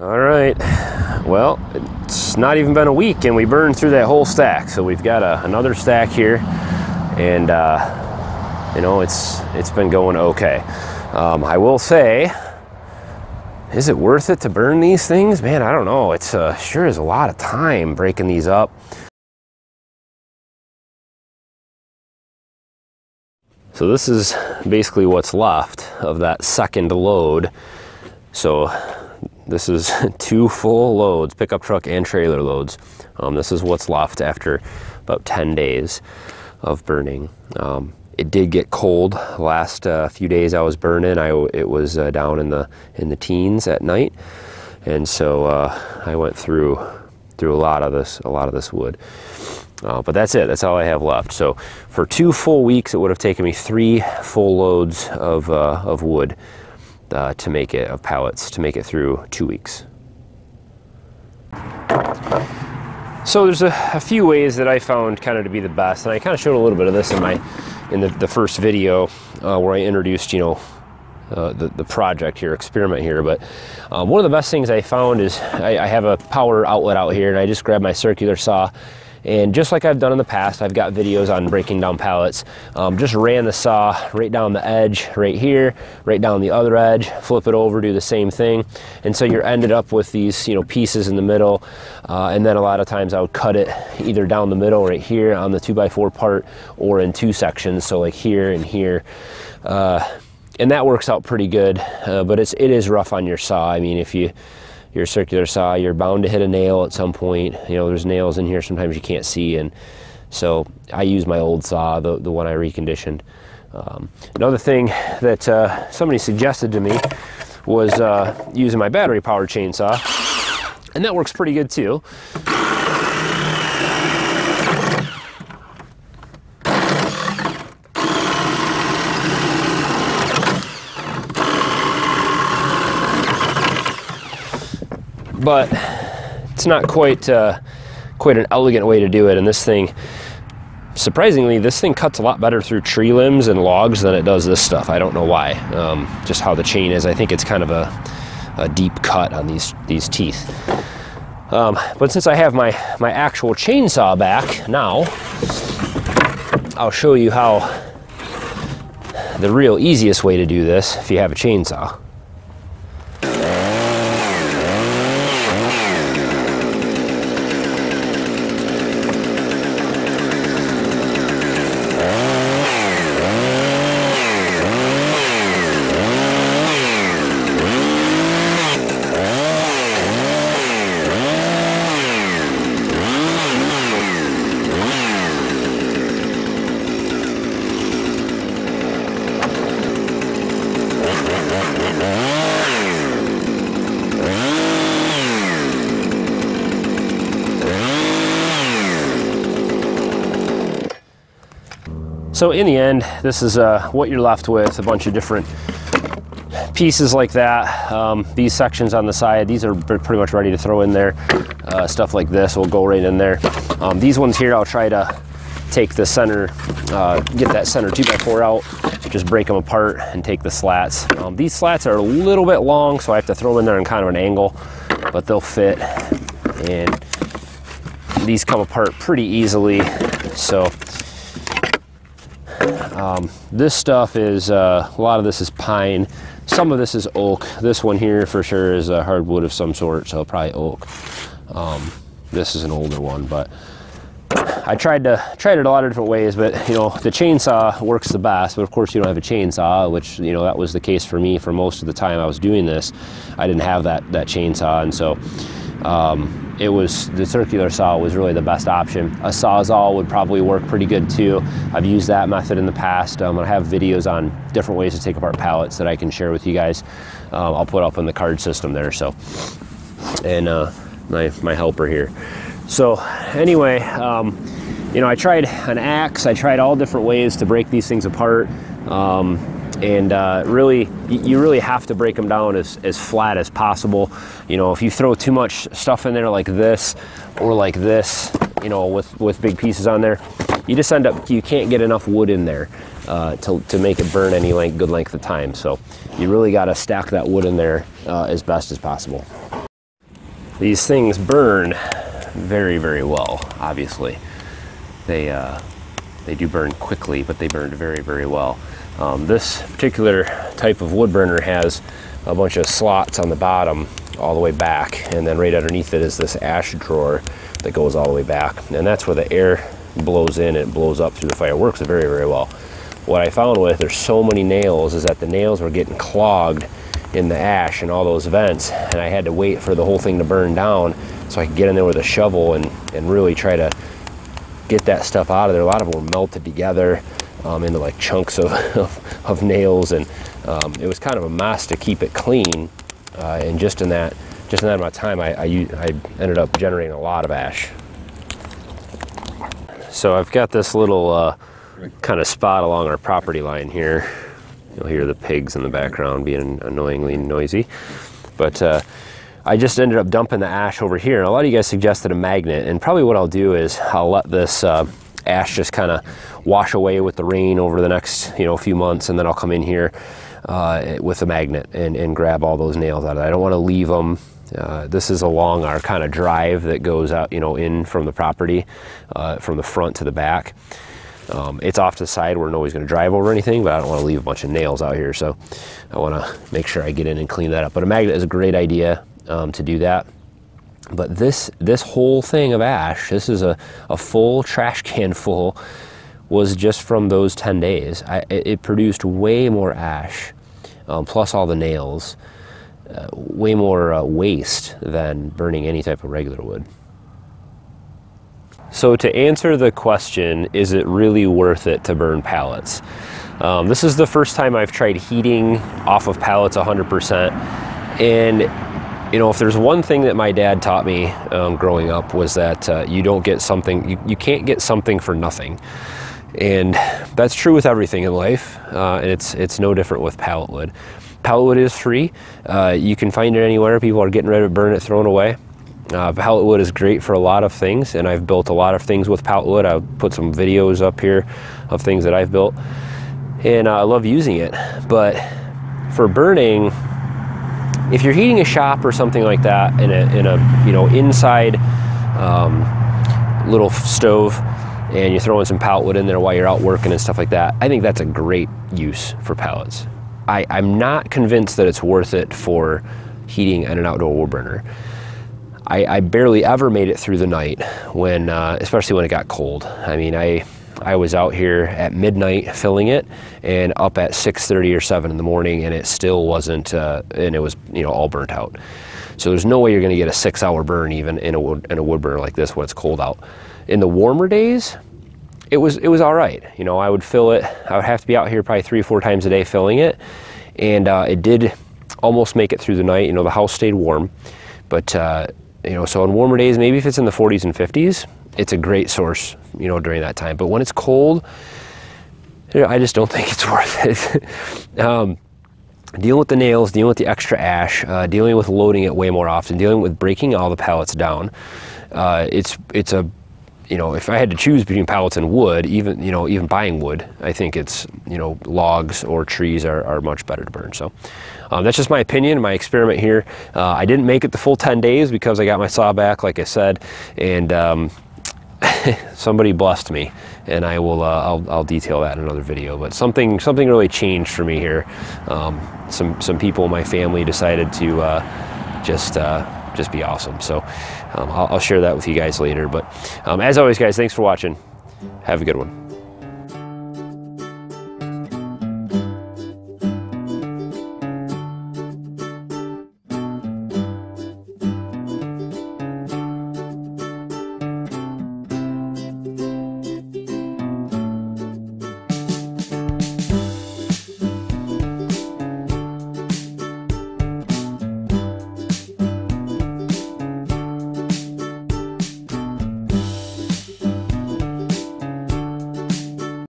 All right, well, it's not even been a week and we burned through that whole stack. So we've got a, another stack here and uh, you know, it's, it's been going okay. Um, I will say, is it worth it to burn these things? Man, I don't know. It's uh, sure is a lot of time breaking these up. So this is basically what's left of that second load. So this is two full loads, pickup truck and trailer loads. Um, this is what's left after about 10 days of burning. Um, it did get cold last uh, few days I was burning. I, it was uh, down in the in the teens at night, and so uh, I went through through a lot of this a lot of this wood. Uh, but that's it. That's all I have left. So for two full weeks, it would have taken me three full loads of uh, of wood uh, to make it of pallets to make it through two weeks. So there's a, a, few ways that I found kind of to be the best, and I kind of showed a little bit of this in my in the, the first video uh, where I introduced, you know, uh, the, the project here, experiment here. But um, one of the best things I found is I, I have a power outlet out here, and I just grabbed my circular saw and just like I've done in the past, I've got videos on breaking down pallets. Um, just ran the saw right down the edge right here, right down the other edge, flip it over, do the same thing. And so you're ended up with these you know pieces in the middle. Uh, and then a lot of times I would cut it either down the middle right here on the two by four part or in two sections. So like here and here. Uh, and that works out pretty good, uh, but it's, it is rough on your saw. I mean, if you, your circular saw, you're bound to hit a nail at some point. You know, there's nails in here sometimes you can't see. And so I use my old saw, the, the one I reconditioned. Um, another thing that uh, somebody suggested to me was uh, using my battery powered chainsaw. And that works pretty good too. But it's not quite uh, quite an elegant way to do it. And this thing, surprisingly, this thing cuts a lot better through tree limbs and logs than it does this stuff. I don't know why. Um, just how the chain is. I think it's kind of a, a deep cut on these these teeth. Um, but since I have my my actual chainsaw back now, I'll show you how the real easiest way to do this if you have a chainsaw. So in the end, this is uh, what you're left with, a bunch of different pieces like that. Um, these sections on the side, these are pretty much ready to throw in there. Uh, stuff like this will go right in there. Um, these ones here, I'll try to take the center, uh, get that center 2x4 out, just break them apart and take the slats. Um, these slats are a little bit long, so I have to throw them in there in kind of an angle, but they'll fit. And these come apart pretty easily. So um, this stuff is, uh, a lot of this is pine. Some of this is oak. This one here for sure is a hardwood of some sort, so probably oak. Um, this is an older one, but I tried to tried it a lot of different ways, but you know the chainsaw works the best. But of course, you don't have a chainsaw, which you know that was the case for me for most of the time I was doing this. I didn't have that that chainsaw, and so um, it was the circular saw was really the best option. A sawzall would probably work pretty good too. I've used that method in the past. Um, I have videos on different ways to take apart pallets that I can share with you guys. Um, I'll put up in the card system there. So, and uh, my my helper here. So anyway, um, you know, I tried an axe. I tried all different ways to break these things apart. Um, and uh, really you really have to break them down as, as flat as possible you know if you throw too much stuff in there like this or like this you know with with big pieces on there you just end up you can't get enough wood in there uh, to, to make it burn any length, good length of time so you really got to stack that wood in there uh, as best as possible these things burn very, very well, obviously. They, uh, they do burn quickly, but they burn very, very well. Um, this particular type of wood burner has a bunch of slots on the bottom all the way back, and then right underneath it is this ash drawer that goes all the way back. And that's where the air blows in, it blows up through the fire. It works very, very well. What I found with there's so many nails is that the nails were getting clogged in the ash and all those vents, and I had to wait for the whole thing to burn down so I could get in there with a shovel and, and really try to get that stuff out of there. A lot of them were melted together um, into like chunks of, of, of nails, and um, it was kind of a mess to keep it clean. Uh, and just in that, just in that amount of time, I, I, I ended up generating a lot of ash. So I've got this little uh, kind of spot along our property line here. You'll hear the pigs in the background being annoyingly noisy. But uh, I just ended up dumping the ash over here. And a lot of you guys suggested a magnet. And probably what I'll do is I'll let this uh, ash just kind of wash away with the rain over the next you know few months. And then I'll come in here uh, with a magnet and, and grab all those nails out of it. I don't want to leave them uh, this is along our kind of drive that goes out, you know, in from the property, uh, from the front to the back. Um, it's off to the side where nobody's going to drive over anything, but I don't want to leave a bunch of nails out here, so I want to make sure I get in and clean that up. But a magnet is a great idea um, to do that. But this this whole thing of ash, this is a, a full trash can full, was just from those 10 days. I, it produced way more ash, um, plus all the nails, uh, way more uh, waste than burning any type of regular wood. So to answer the question, is it really worth it to burn pallets? Um, this is the first time I've tried heating off of pallets 100%. And you know, if there's one thing that my dad taught me um, growing up was that uh, you don't get something, you, you can't get something for nothing. And that's true with everything in life. Uh, and it's, it's no different with pallet wood. Pallet wood is free. Uh, you can find it anywhere. People are getting ready to burn it, thrown away. Uh, pallet wood is great for a lot of things, and I've built a lot of things with pallet wood. I'll put some videos up here of things that I've built, and uh, I love using it. But for burning, if you're heating a shop or something like that in a, in a you know inside um, little stove, and you're throwing some pallet wood in there while you're out working and stuff like that, I think that's a great use for pallets. I, I'm not convinced that it's worth it for heating in an outdoor wood burner. I, I barely ever made it through the night when, uh, especially when it got cold. I mean, I, I was out here at midnight filling it and up at 6.30 or 7 in the morning and it still wasn't, uh, and it was, you know, all burnt out. So there's no way you're gonna get a six hour burn even in a, wood, in a wood burner like this when it's cold out. In the warmer days, it was, it was all right. You know, I would fill it, I would have to be out here probably three or four times a day filling it. And uh, it did almost make it through the night. You know, the house stayed warm, but uh, you know, so on warmer days, maybe if it's in the 40s and 50s, it's a great source, you know, during that time. But when it's cold, I just don't think it's worth it. um, dealing with the nails, dealing with the extra ash, uh, dealing with loading it way more often, dealing with breaking all the pallets down, uh, it's it's a you know, if I had to choose between pallets and wood, even, you know, even buying wood, I think it's, you know, logs or trees are, are much better to burn. So um, that's just my opinion, my experiment here. Uh, I didn't make it the full 10 days because I got my saw back, like I said, and um, somebody blessed me and I will, uh, I'll, I'll, detail that in another video, but something, something really changed for me here. Um, some, some people in my family decided to uh, just, uh, just be awesome. So um, I'll, I'll, share that with you guys later. But um, as always, guys, thanks for watching. Have a good one.